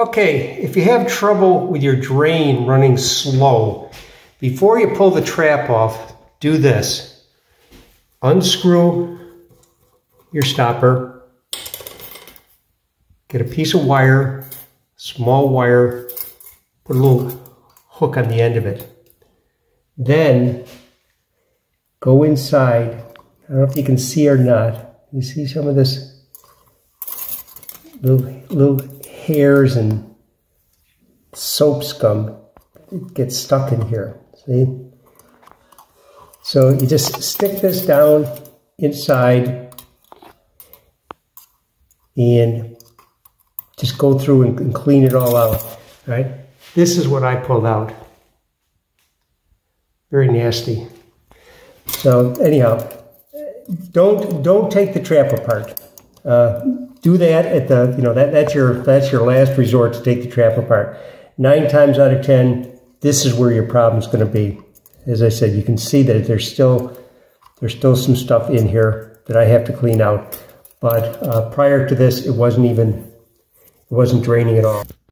Okay, if you have trouble with your drain running slow, before you pull the trap off, do this. Unscrew your stopper, get a piece of wire, small wire, put a little hook on the end of it. Then go inside. I don't know if you can see or not. You see some of this little, little hairs and soap scum gets stuck in here. See? So you just stick this down inside and just go through and, and clean it all out. Right? This is what I pulled out. Very nasty. So anyhow, don't don't take the trap apart. Uh, do that at the you know that that's your that's your last resort to take the trap apart. Nine times out of ten, this is where your problem is going to be. As I said, you can see that there's still there's still some stuff in here that I have to clean out. But uh, prior to this, it wasn't even it wasn't draining at all.